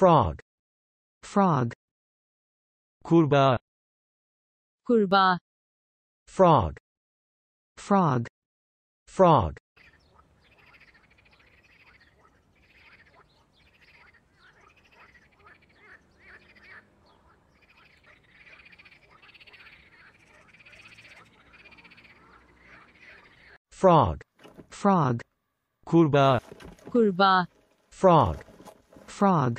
frog. Frog. Kurba. Kurba. frog. Frog. Frog. Frog. Frog. Kurba. Kurba. frog. Frog.